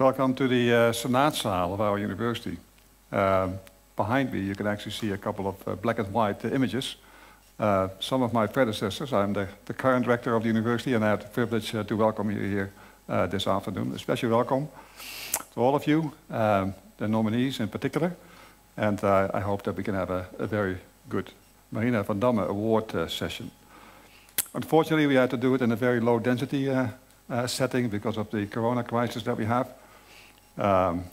Welcome to the uh, Senaatzaal of our university. Um, behind me, you can actually see a couple of uh, black and white uh, images. Some of my predecessors, I'm the, the, current director of the university, and I have the privilege to welcome you here this afternoon. Especially welcome to all of you, um, the nominees in particular, and I hope that we can have a, a very good Marina van Damme Award session. Unfortunately, we had to do it in a very low density setting because of the corona crisis that we have. Um,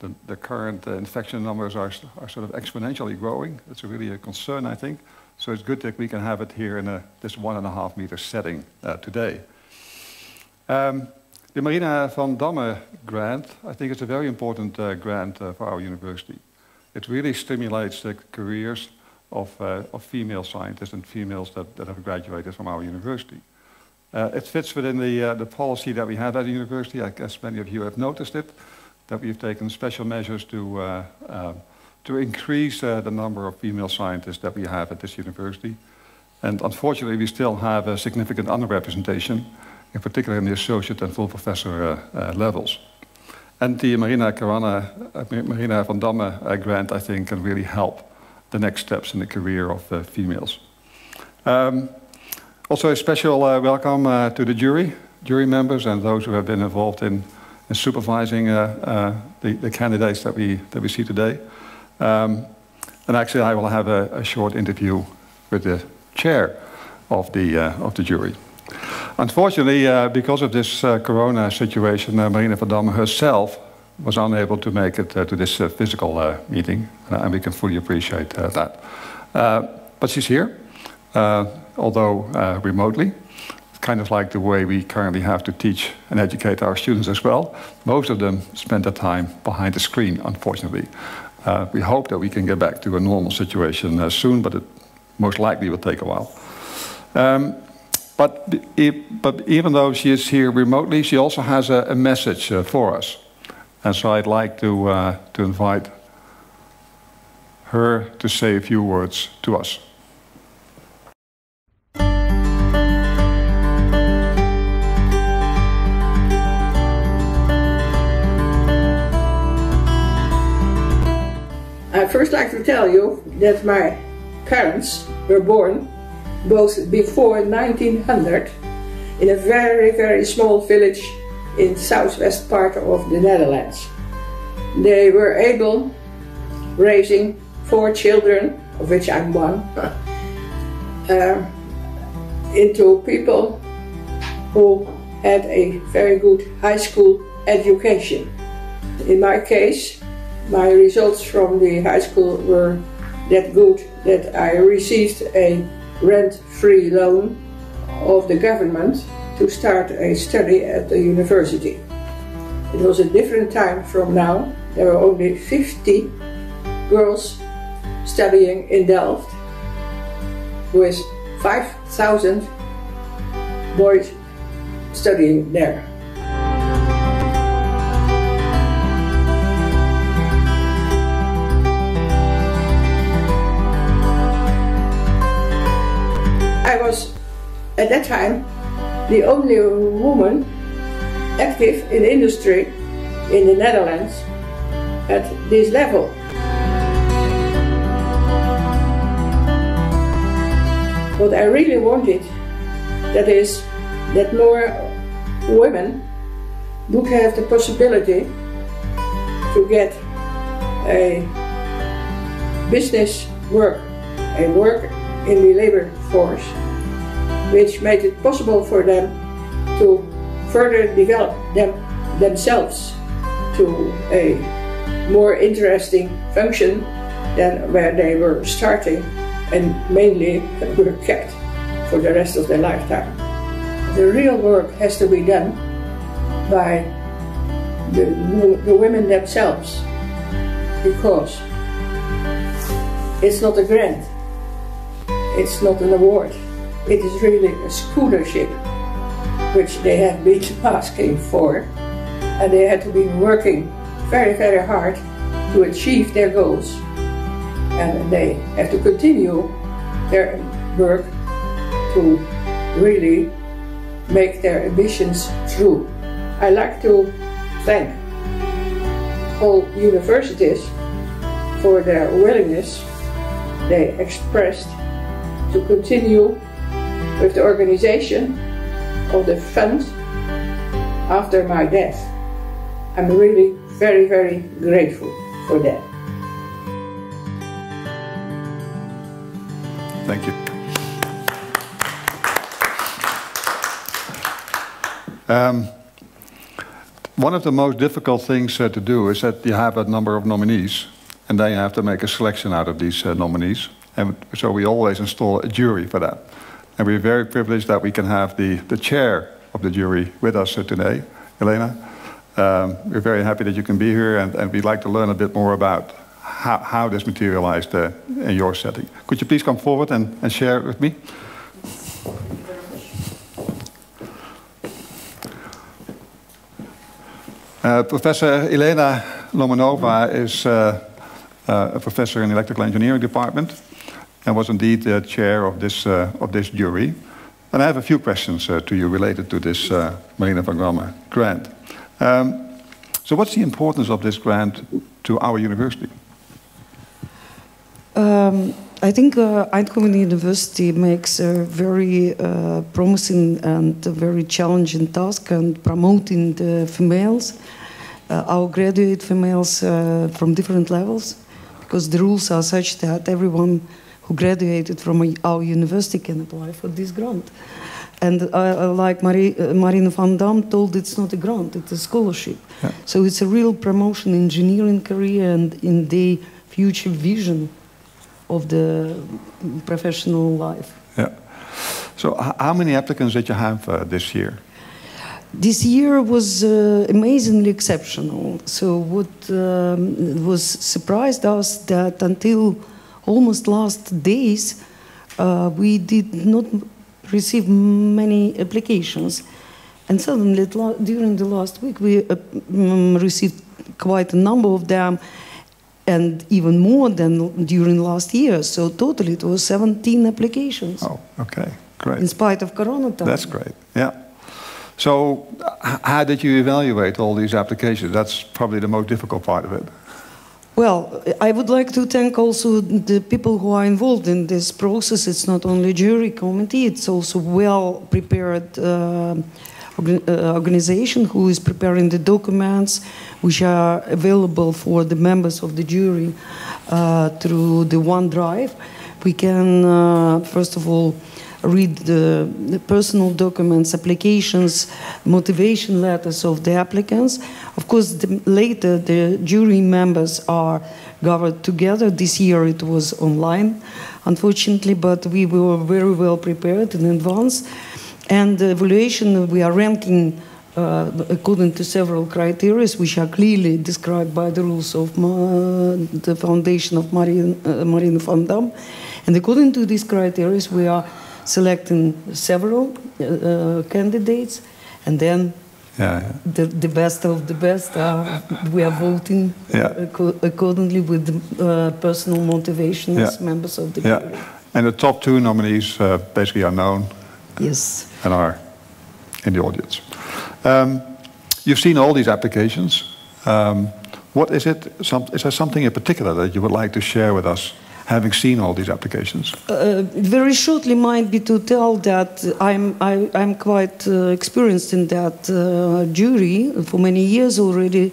the, the, current uh, infection numbers are, are sort of exponentially growing. It's really a concern, I think. So it's good that we can have it here in a, this one and a half meter setting uh, today. Um, the Marina van Damme grant, I think it's a very important uh, grant uh, for our university. It really stimulates the careers of, uh, of female scientists and females that, that have graduated from our university. Uh, it fits within the, the policy that we have at the university. I guess many of you have noticed it that we've taken special measures to, uh, uh, to increase uh, the number of female scientists that we have at this university. And unfortunately, we still have a significant underrepresentation, in particular in the associate and full professor levels. And the Marina, Carana, Marina van Damme grant, I think, can really help the next steps in the career of uh, females. Um, also, a special uh, welcome uh, to the jury, jury members, and those who have been involved in and supervising uh, uh, the, the, candidates that we, that we see today. Um, and actually, I will have a, a, short interview with the chair of the, uh, of the jury. Unfortunately, uh, because of this uh, corona situation, uh, Marina van Damme herself was unable to make it to this physical meeting, and we can fully appreciate that. but she's here, although remotely kind of like the way we currently have to teach and educate our students as well. Most of them spend their time behind the screen, unfortunately. Uh, we hope that we can get back to a normal situation uh, soon, but it most likely will take a while. Um, but, but even though she is here remotely, she also has a, a message uh, for us. And so I'd like to, uh, to invite her to say a few words to us. I'd first like to tell you that my parents were born both before 1900 in a very, very small village in the southwest part of the Netherlands. They were able, raising four children, of which I'm one, uh, into people who had a very good high school education. In my case, my results from the high school were that good that I received a rent-free loan of the government to start a study at the university. It was a different time from now. There were only 50 girls studying in Delft with 5,000 boys studying there. At that time the only woman active in industry in the Netherlands at this level. What I really wanted, that is, that more women would have the possibility to get a business work, a work in the labor force which made it possible for them to further develop them themselves to a more interesting function than where they were starting and mainly were kept for the rest of their lifetime. The real work has to be done by the, the women themselves because it's not a grant, it's not an award. It is really a scholarship which they have been asking for and they had to be working very very hard to achieve their goals and they have to continue their work to really make their ambitions true. I like to thank all universities for their willingness they expressed to continue with the organization of the fund after my death. I'm really very, very grateful for that. Thank you. Um, one of the most difficult things uh, to do is that you have a number of nominees, and then you have to make a selection out of these uh, nominees. And so we always install a jury for that. And we're very privileged that we can have the, the chair of the jury with us today, Elena. Um, we're very happy that you can be here, and, and we'd like to learn a bit more about how, how this materialized uh, in your setting. Could you please come forward and, and share it with me? Uh, professor Elena Lomonova is uh, uh, a professor in the electrical engineering department and was indeed the chair of this, uh, of this jury. And I have a few questions uh, to you related to this uh, Marina van Damme grant. Um, so what's the importance of this grant to our university? Um, I think uh, Eindhoven University makes a very uh, promising and very challenging task and promoting the females, uh, our graduate females uh, from different levels, because the rules are such that everyone who graduated from our university can apply for this grant. And uh, like Marie, uh, Marine van Dam told, it's not a grant, it's a scholarship. Yeah. So it's a real promotion in engineering career and in the future vision of the professional life. Yeah. So how many applicants did you have uh, this year? This year was uh, amazingly exceptional. So what um, was surprised us that until almost last days, uh, we did not receive many applications. And suddenly, during the last week, we uh, mm, received quite a number of them, and even more than during last year. So totally, it was 17 applications. Oh, okay, great. In spite of Corona time. That's great. Yeah. So, how did you evaluate all these applications? That's probably the most difficult part of it. Well, I would like to thank also the people who are involved in this process. It's not only jury committee; it's also well prepared uh, uh, organization who is preparing the documents, which are available for the members of the jury uh, through the OneDrive. We can, uh, first of all, read the, the, personal documents, applications, motivation letters of the applicants. Of course, the, later the jury members are gathered together. This year it was online, unfortunately, but we were very well prepared in advance. And the evaluation, we are ranking uh, according to several criteria, which are clearly described by the rules of the foundation of Marine, uh, Marine van Dam. And according to these criteria, we are selecting several uh, uh, candidates, and then yeah, yeah. The, the best of the best, uh, we are voting yeah. accordingly with the uh, personal motivation as members of the jury. And the top two nominees uh, basically are known. Yes. And are in the audience. Um, you've seen all these applications. Um, what is it? Some, is there something in particular that you would like to share with us having seen all these applications? Uh, very shortly might be to tell that I'm, I, am i am quite uh, experienced in that uh, jury for many years already.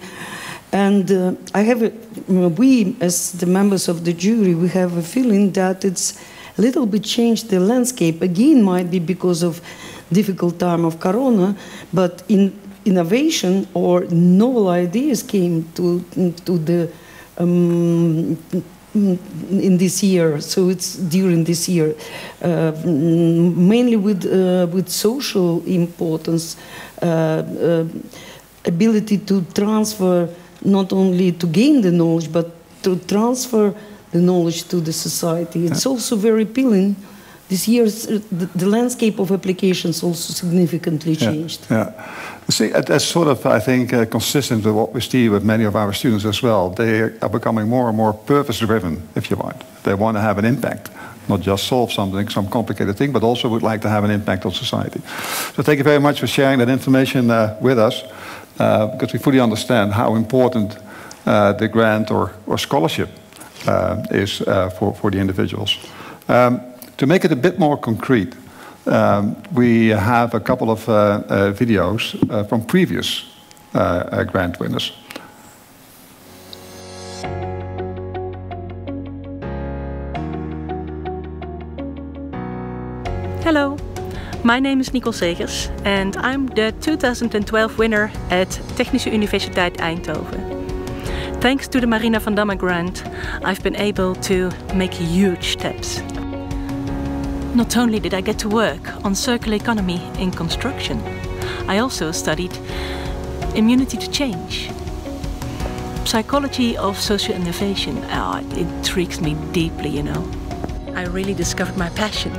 And uh, I have, a, we as the members of the jury, we have a feeling that it's a little bit changed the landscape. Again, might be because of difficult time of Corona, but in innovation or novel ideas came to, to the um, in this year, so it's during this year, uh, mainly with uh, with social importance, uh, uh, ability to transfer not only to gain the knowledge but to transfer the knowledge to the society. It's also very appealing. This year, the, the landscape of applications also significantly changed. Yeah. yeah. See, that's sort of, I think, uh, consistent with what we see with many of our students as well. They are becoming more and more purpose-driven, if you want. They want to have an impact, not just solve something, some complicated thing, but also would like to have an impact on society. So thank you very much for sharing that information uh, with us, uh, because we fully understand how important uh, the grant or, or scholarship uh, is uh, for, for the individuals. Um, to make it a bit more concrete, um, we have a couple of uh, uh, videos uh, from previous grant winners. Hello, my name is Nicole Segers and I'm the 2012 winner at Technische Universiteit Eindhoven. Thanks to the Marina van Damme grant, I've been able to make huge steps. Not only did I get to work on circular economy in construction, I also studied immunity to change. Psychology of social innovation, oh, it intrigues me deeply, you know. I really discovered my passion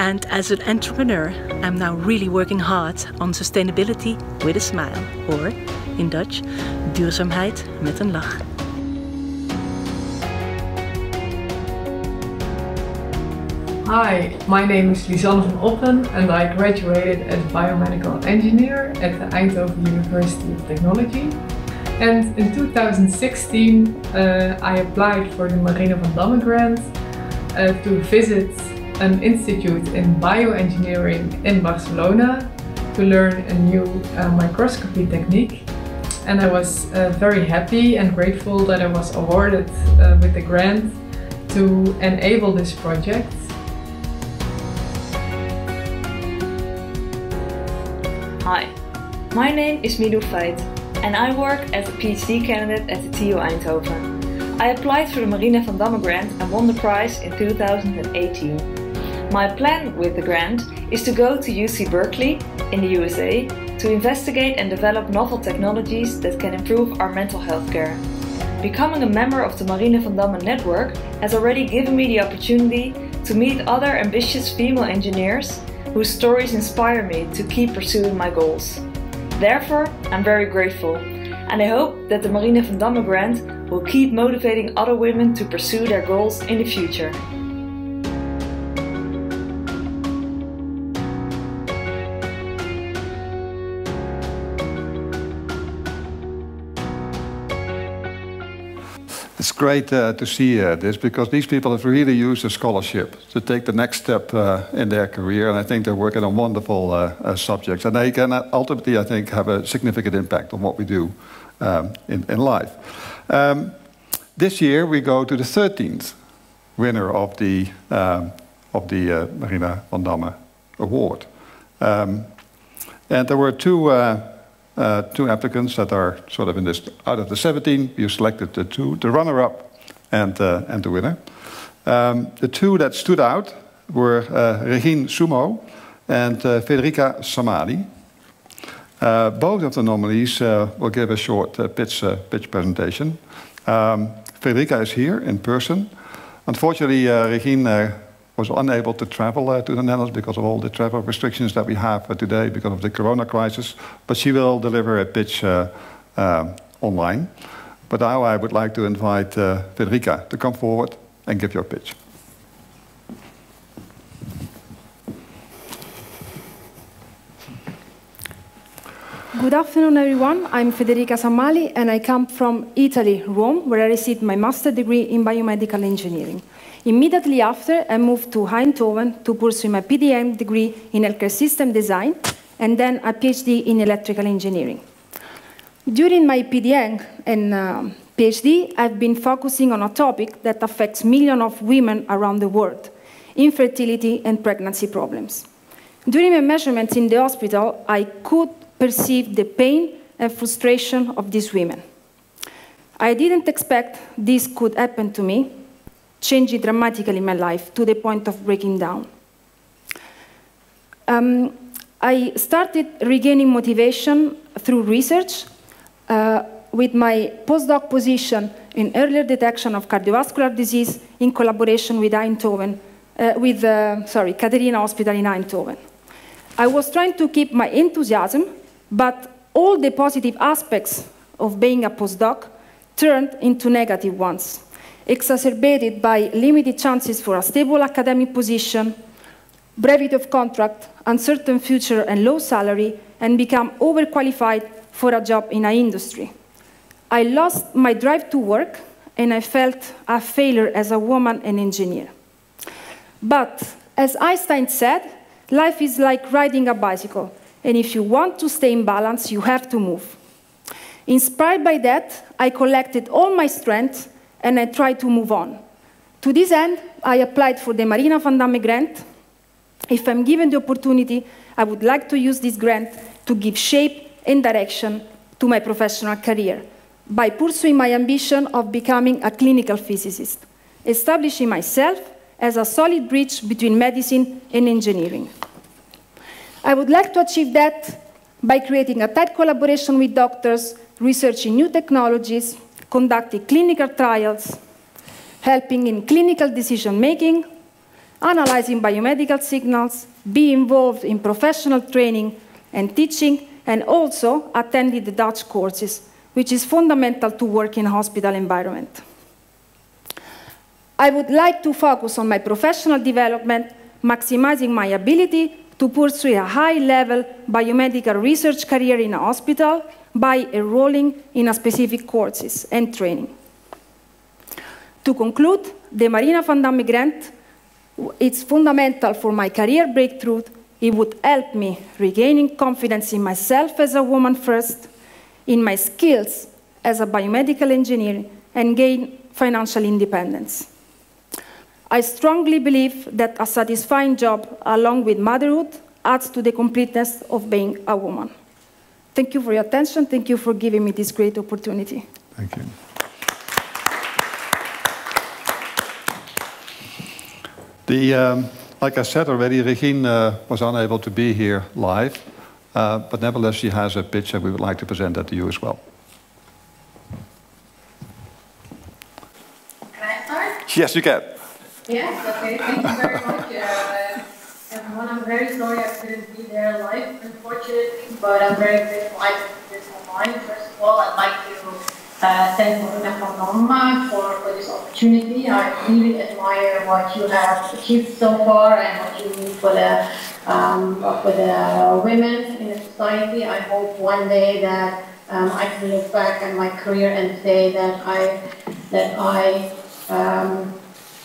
and as an entrepreneur, I'm now really working hard on sustainability with a smile, or in Dutch, duurzaamheid met een lach. Hi, my name is Lisanne van Oppen and I graduated as biomedical engineer at the Eindhoven University of Technology. And in 2016 uh, I applied for the Marina van Damme grant uh, to visit an institute in bioengineering in Barcelona to learn a new uh, microscopy technique. And I was uh, very happy and grateful that I was awarded uh, with the grant to enable this project. My name is Midou Feit and I work as a PhD candidate at the TU Eindhoven. I applied for the Marina van Damme grant and won the prize in 2018. My plan with the grant is to go to UC Berkeley in the USA to investigate and develop novel technologies that can improve our mental health care. Becoming a member of the Marina van Damme network has already given me the opportunity to meet other ambitious female engineers whose stories inspire me to keep pursuing my goals. Therefore, I'm very grateful and I hope that the Marina van Damme grant will keep motivating other women to pursue their goals in the future. Great uh, to see uh, this because these people have really used the scholarship to take the next step uh, in their career, and I think they're working on wonderful uh, uh, subjects, and they can ultimately, I think, have a significant impact on what we do um, in, in, life. Um, this year we go to the 13th winner of the um, of the uh, Marina van Damme Award, um, and there were two uh, two applicants that are sort of in this, out of the 17, you selected the two, the runner-up and, uh, and the winner. Um, the two that stood out were uh, Regine Sumo and uh, Federica Samali. Uh, both of the nominees uh, will give a short uh, pitch, pitch presentation. Um, Federica is here in person. Unfortunately, Regine was unable to travel uh, to the Netherlands because of all the travel restrictions that we have uh, today because of the corona crisis. But she will deliver a pitch uh, um, online. But now I would like to invite uh, Federica to come forward and give your pitch. Good afternoon, everyone. I'm Federica Samali, and I come from Italy, Rome, where I received my master's degree in biomedical engineering. Immediately after, I moved to Eindhoven to pursue my PDEng degree in healthcare system design and then a PhD in electrical engineering. During my PDEng and uh, PhD, I've been focusing on a topic that affects millions of women around the world, infertility and pregnancy problems. During my measurements in the hospital, I could perceive the pain and frustration of these women. I didn't expect this could happen to me, changed dramatically my life to the point of breaking down. Um, I started regaining motivation through research uh, with my postdoc position in earlier detection of cardiovascular disease in collaboration with Eindhoven, uh, with, uh, sorry, Catharina Hospital in Eindhoven. I was trying to keep my enthusiasm, but all the positive aspects of being a postdoc turned into negative ones exacerbated by limited chances for a stable academic position, brevity of contract, uncertain future and low salary, and become overqualified for a job in an industry. I lost my drive to work and I felt a failure as a woman and engineer. But as Einstein said, life is like riding a bicycle, and if you want to stay in balance, you have to move. Inspired by that, I collected all my strength and I tried to move on. To this end, I applied for the Marina van Damme grant. If I'm given the opportunity, I would like to use this grant to give shape and direction to my professional career by pursuing my ambition of becoming a clinical physicist, establishing myself as a solid bridge between medicine and engineering. I would like to achieve that by creating a tight collaboration with doctors, researching new technologies, conducting clinical trials, helping in clinical decision making, analyzing biomedical signals, be involved in professional training and teaching, and also attending the Dutch courses, which is fundamental to work in a hospital environment. I would like to focus on my professional development, maximizing my ability to pursue a high-level biomedical research career in a hospital by enrolling in a specific courses and training. To conclude, the Marina van Damme grant is fundamental for my career breakthrough. It would help me regaining confidence in myself as a woman first, in my skills as a biomedical engineer, and gain financial independence. I strongly believe that a satisfying job, along with motherhood, adds to the completeness of being a woman. Thank you for your attention. Thank you for giving me this great opportunity. Thank you. The, um, like I said already, Regine uh, was unable to be here live, uh, but nevertheless she has a pitch and we would like to present that to you as well. Can I start? Yes, you can. Yes, okay, thank you very much. Uh, everyone, I'm very sorry I couldn't be there live, unfortunately, but I'm very grateful I could do this online. First of all, I'd like to uh, thank Marina Damme for, for this opportunity. I really admire what you have achieved so far and what you do for the, um, for the women in the society. I hope one day that um, I can look back at my career and say that I, that I um,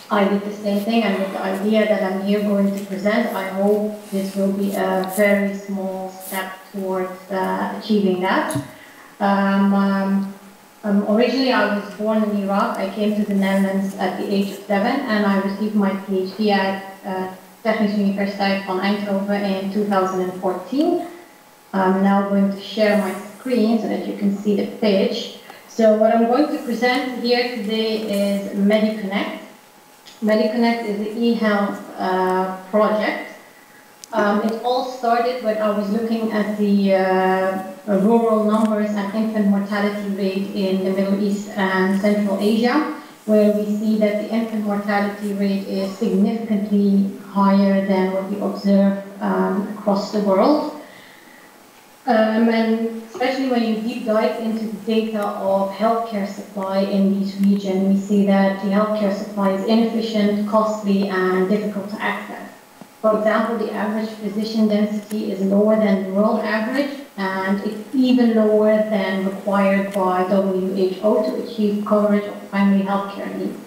I did the same thing, and with the idea that I'm here going to present, I hope this will be a very small step towards uh, achieving that. Um, um, um, originally, I was born in Iraq. I came to the Netherlands at the age of seven, and I received my PhD at uh, Technische Universiteit van Eindhoven in 2014. I'm now going to share my screen so that you can see the page. So what I'm going to present here today is MediConnect. MediConnect is an e-health uh, project. Um, it all started when I was looking at the uh, rural numbers and infant mortality rate in the Middle East and Central Asia, where we see that the infant mortality rate is significantly higher than what we observe um, across the world. Um, and especially when you deep dive into the data of healthcare supply in these regions, we see that the healthcare supply is inefficient, costly, and difficult to access. For example, the average physician density is lower than the world average, and it's even lower than required by WHO to achieve coverage of primary healthcare needs.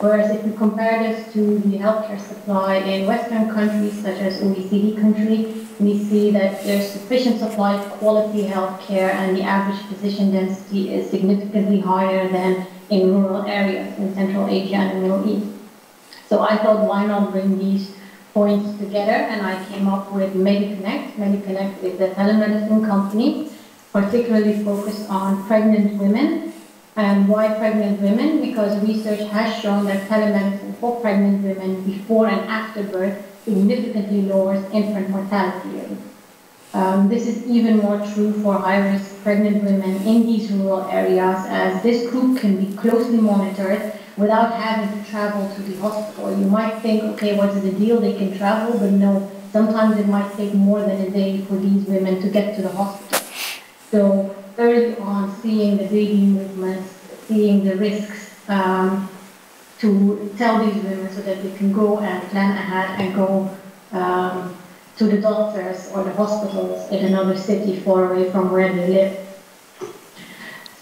Whereas if we compare this to the healthcare supply in Western countries such as OECD countries, we see that there's sufficient supply of quality healthcare and the average physician density is significantly higher than in rural areas in Central Asia and the Middle East. So I thought, why not bring these points together? And I came up with MediConnect. MediConnect is a telemedicine company, particularly focused on pregnant women. And why pregnant women? Because research has shown that telemedicine for pregnant women before and after birth significantly lowers infant mortality rate. Um, this is even more true for high-risk pregnant women in these rural areas as this group can be closely monitored without having to travel to the hospital. You might think, okay, what's the deal? They can travel, but no, sometimes it might take more than a day for these women to get to the hospital. So early on, seeing the baby movements, seeing the risks, um, to tell these women so that they can go and plan ahead and go um, to the doctors or the hospitals in another city far away from where they live.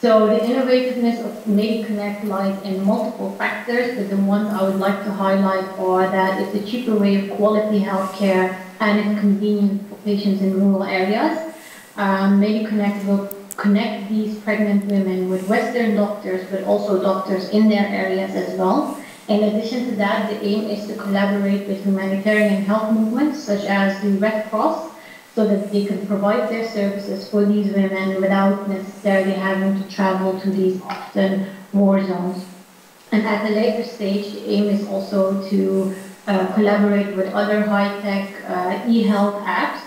So the innovativeness of MediConnect lies in multiple factors, but the ones I would like to highlight are that it's a cheaper way of quality healthcare and it's convenient for patients in rural areas. Um, MediConnect will connect these pregnant women with Western doctors, but also doctors in their areas as well. In addition to that, the aim is to collaborate with humanitarian health movements such as the Red Cross so that they can provide their services for these women without necessarily having to travel to these often war zones. And at a later stage, the aim is also to uh, collaborate with other high-tech uh, e-health apps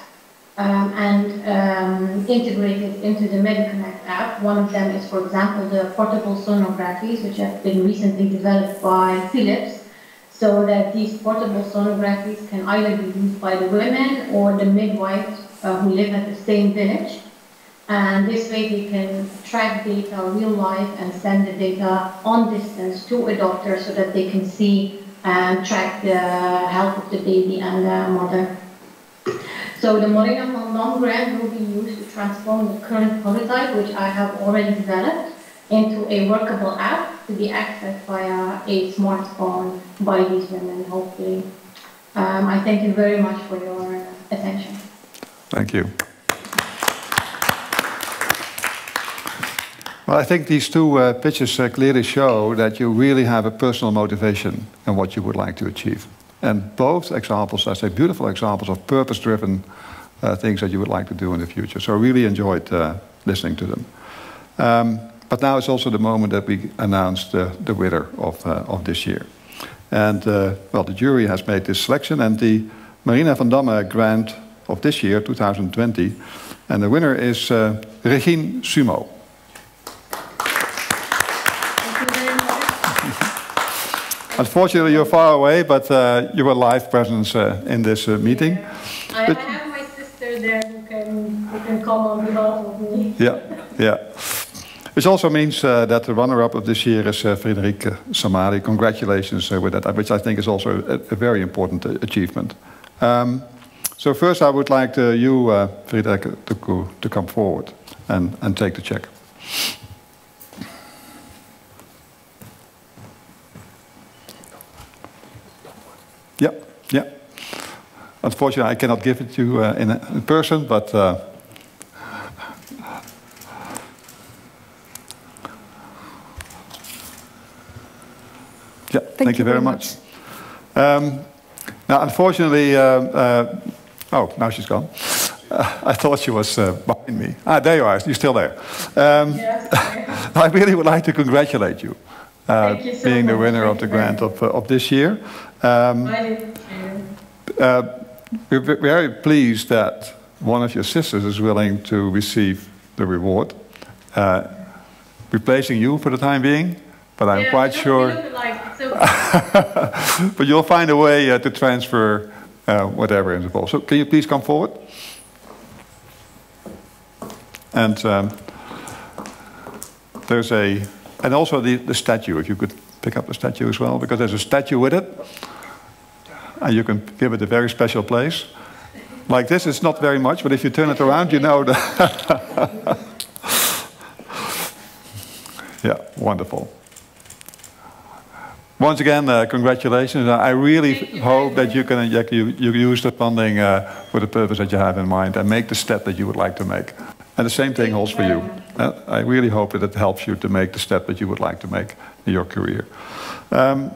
um, and um, integrate it into the MediConnect app. One of them is, for example, the portable sonographies, which have been recently developed by Philips, so that these portable sonographies can either be used by the women or the midwives uh, who live at the same village. And this way they can track data real life and send the data on distance to a doctor so that they can see and track the health of the baby and the mother. So the Marina van Dam grant will be used to transform the current prototype, which I have already developed, into a workable app to be accessed via a smartphone by these women, hopefully. Um, I thank you very much for your attention. Thank you. Well, I think these two uh, pictures uh, clearly show that you really have a personal motivation in what you would like to achieve. And both examples, I say, beautiful examples of purpose-driven uh, things that you would like to do in the future. So I really enjoyed uh, listening to them. Um, but now it's also the moment that we announce the, the winner of, uh, of this year. And, uh, well, the jury has made this selection, and the Marina van Damme grant of this year, 2020, and the winner is uh, Regine Sumo. Unfortunately, you're far away, but uh, you were live presence uh, in this uh, meeting. Yeah. I, I, have my sister there who can, who can come on behalf of me. Yeah, yeah. Which also means uh, that the runner-up of this year is uh, Federica Samali. Congratulations uh, with that, which I think is also a, a very important achievement. Um, so first I would like to, you, uh, Federica, to, to come forward and, and take the check. Yeah, yeah. Unfortunately, I cannot give it to you uh, in, in, person, but uh, yeah, thank, thank you, very, very much. much. Um, now, unfortunately, uh, uh, oh, now she's gone. Uh, I thought she was behind me. Ah, there you are. You're still there. Um, yes, I really would like to congratulate you. Uh, you so being much. the winner Thank of the grant of, uh, of this year. Um, uh, we're very pleased that one of your sisters is willing to receive the reward, uh, replacing you for the time being. But I'm yeah, quite sure. Like, so but you'll find a way uh, to transfer uh, whatever is involved. So can you please come forward? And um, there's a, and also the, the statue, if you could pick up the statue as well, because there's a statue with it and you can give it a very special place. Like this, it's not very much, but if you turn it around, you know that. yeah, wonderful. Once again, uh, congratulations. I really hope that you can you, you use the funding uh, for the purpose that you have in mind and make the step that you would like to make. And the same thing holds for you. Uh, I really hope that it helps you to make the step that you would like to make in your career. Um,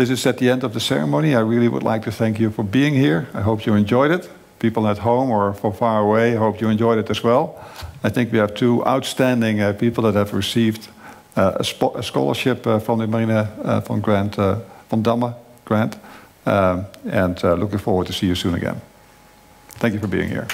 this is at the end of the ceremony. I really would like to thank you for being here. I hope you enjoyed it. People at home or from far away, I hope you enjoyed it as well. I think we have two outstanding uh, people that have received uh, a, a, scholarship uh, from the Marina uh, van, Grant, uh, Damme grant. Um, and uh, looking forward to see you soon again. Thank you for being here.